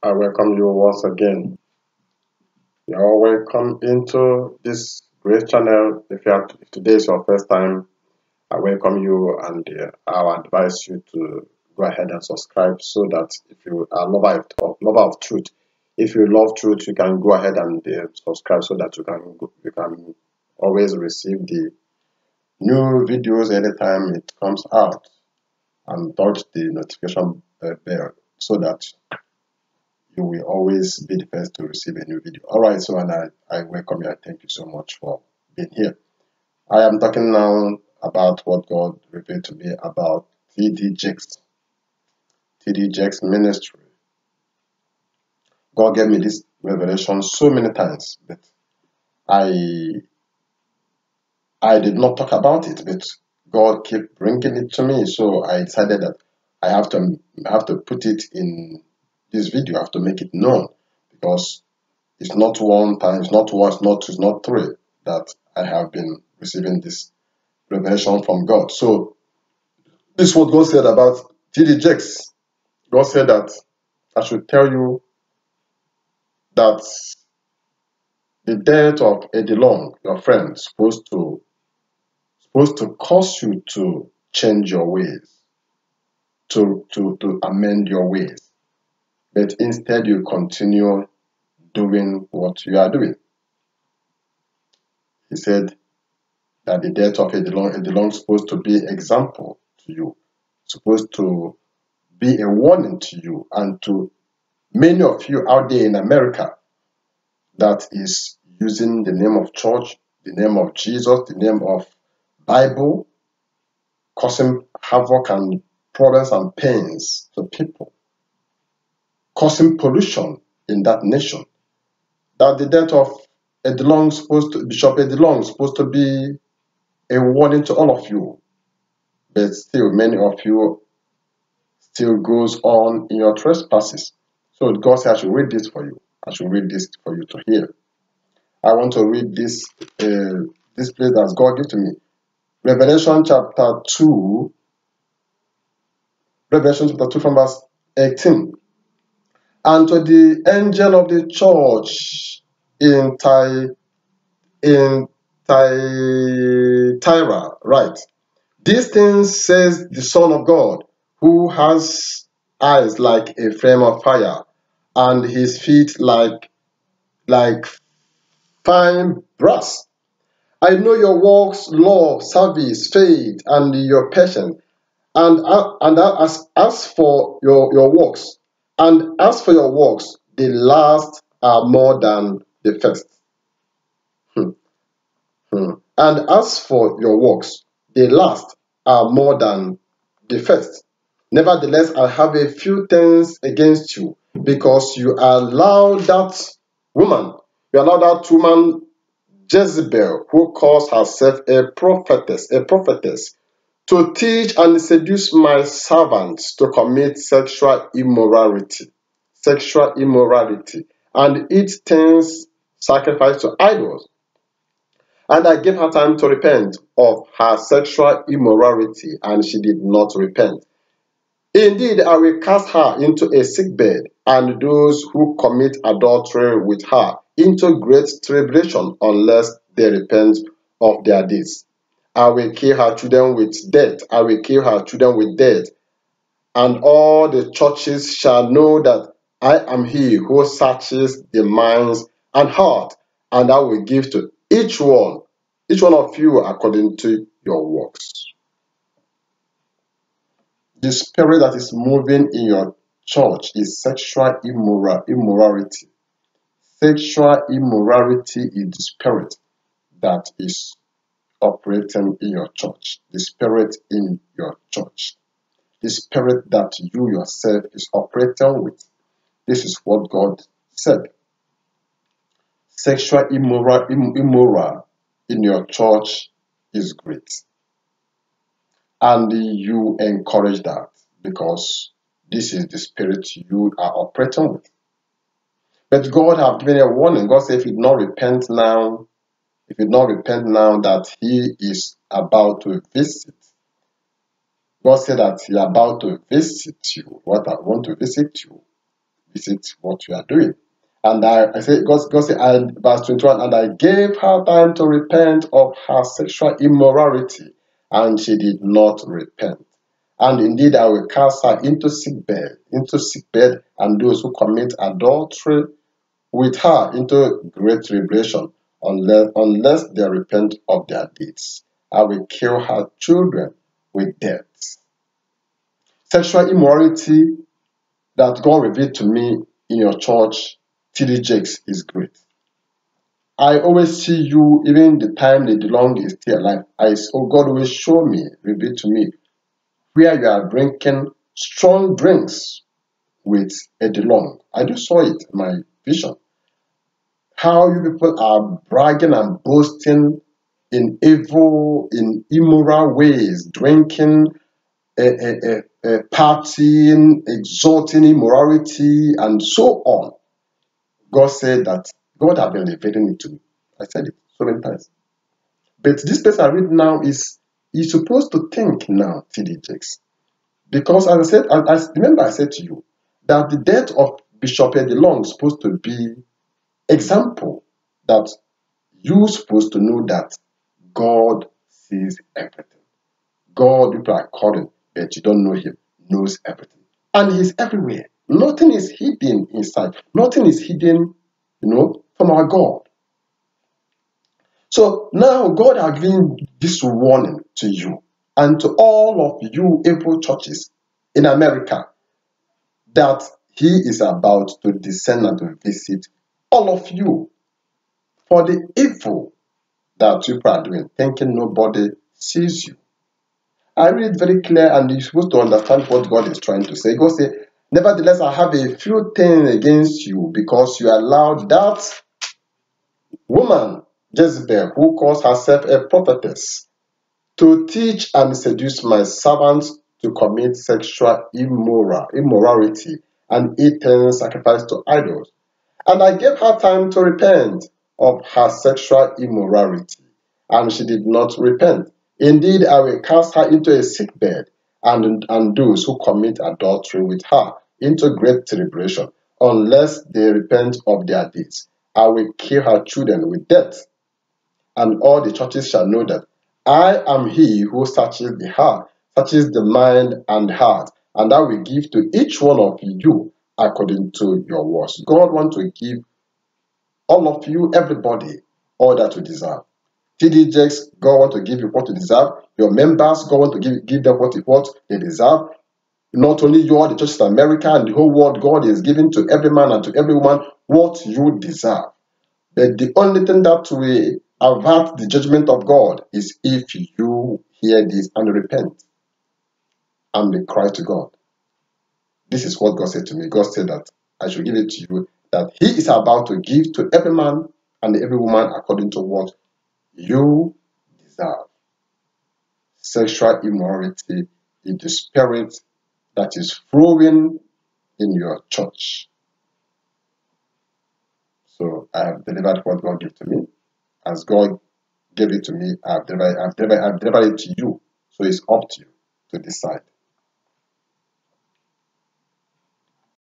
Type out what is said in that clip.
I welcome you once again. You are welcome into this great channel. If, you are, if today is your first time, I welcome you and uh, I advise you to go ahead and subscribe so that if you are lover of, lover of truth, if you love truth, you can go ahead and uh, subscribe so that you can you can always receive the new videos anytime it comes out and touch the notification bell so that you will always be the first to receive a new video. All right, so and I, I welcome you and thank you so much for being here. I am talking now about what God revealed to me about TD Jakes, TD Jakes ministry. God gave me this revelation so many times that I I did not talk about it, but God kept bringing it to me. So I decided that I have to I have to put it in this video, I have to make it known because it's not one time, it's not once, not two, it's not three that I have been receiving this revelation from God. So this is what God said about TD Jakes. God said that I should tell you that the death of Eddie Long, your friend, supposed to supposed to cause you to change your ways, to to to amend your ways but instead you continue doing what you are doing. He said that the death of Eddie Long, Edelon is supposed to be example to you, supposed to be a warning to you and to many of you out there in America that is using the name of church, the name of Jesus, the name of Bible, causing havoc and problems and pains to people causing pollution in that nation. That the death of Eddie Long supposed to, Bishop Eddie Long supposed to be a warning to all of you, but still many of you still goes on in your trespasses. So God said I should read this for you. I should read this for you to hear. I want to read this uh, this place that God gave to me. Revelation chapter 2, Revelation chapter 2 from verse 18 and to the angel of the church in Ty in Ty, Tyra, right? These things says the Son of God, who has eyes like a flame of fire, and his feet like like fine brass. I know your works, love, service, faith, and your patience. And, and as, as for your, your works, and as for your works, the last are more than the first. Hmm. Hmm. And as for your works, the last are more than the first. Nevertheless, I have a few things against you, because you allow that woman, you allow that woman Jezebel, who calls herself a prophetess, a prophetess, to teach and seduce my servants to commit sexual immorality, sexual immorality, and eat things sacrificed to idols. And I gave her time to repent of her sexual immorality, and she did not repent. Indeed, I will cast her into a sick bed, and those who commit adultery with her into great tribulation, unless they repent of their deeds. I will kill her children with death. I will kill her children with death. And all the churches shall know that I am he who searches the minds and heart, and I will give to each one, each one of you according to your works. The spirit that is moving in your church is sexual immoral, immorality. Sexual immorality is the spirit that is operating in your church, the spirit in your church, the spirit that you yourself is operating with. This is what God said. Sexual immoral, immoral in your church is great. And you encourage that because this is the spirit you are operating with. But God have given a warning. God said, if you do not repent now, if you do not repent now that he is about to visit, God said that he is about to visit you. What I want to visit you. visit what you are doing. And I, I say, God, God said, verse 21, and I gave her time to repent of her sexual immorality, and she did not repent. And indeed, I will cast her into sick bed, into sick bed, and those who commit adultery with her into great tribulation, unless, unless they repent of their deeds. I will kill her children with death. Sexual immorality that God revealed to me in your church, TD Jakes, is great. I always see you, even the time the DeLong is still alive. I, oh God will show me, reveal to me, where you are drinking strong drinks with a DeLong. I just saw it in my vision. How you people are bragging and boasting in evil, in immoral ways, drinking, uh, uh, uh, partying, exalting immorality, and so on. God said that God had been revealing it to me. I said it so many times. But this place I read now is is supposed to think now, TD Jakes. Because as I said, I remember I said to you that the death of Bishop Eddie Long is supposed to be example that you're supposed to know that God sees everything. God, people are calling, but you don't know Him, knows everything. And He's everywhere. Nothing is hidden inside. Nothing is hidden, you know, from our God. So now God has given this warning to you and to all of you able churches in America that He is about to descend and to visit all of you for the evil that you are doing, thinking nobody sees you. I read very clear, and you're supposed to understand what God is trying to say. God say, Nevertheless, I have a few things against you because you allowed that woman, Jezebel, who calls herself a prophetess, to teach and seduce my servants to commit sexual immoral, immorality and eat things sacrificed to idols. And I gave her time to repent of her sexual immorality, and she did not repent. Indeed, I will cast her into a sick bed, and, and those who commit adultery with her into great tribulation, unless they repent of their deeds. I will kill her children with death. And all the churches shall know that I am he who searches the heart, searches the mind and heart, and I will give to each one of you according to your words. God wants to give all of you, everybody, all that you deserve. TD Jakes, God want to give you what you deserve. Your members, God want to give, give them what, what they deserve. Not only you, all the churches in America and the whole world, God is giving to every man and to every woman what you deserve. But the only thing that will avert the judgment of God is if you hear this and repent and cry to God. This is what God said to me. God said that I should give it to you, that He is about to give to every man and every woman according to what you deserve. Sexual immorality is the spirit that is flowing in your church. So I have delivered what God gave to me. As God gave it to me, I have delivered, I have delivered, I have delivered it to you. So it's up to you to decide.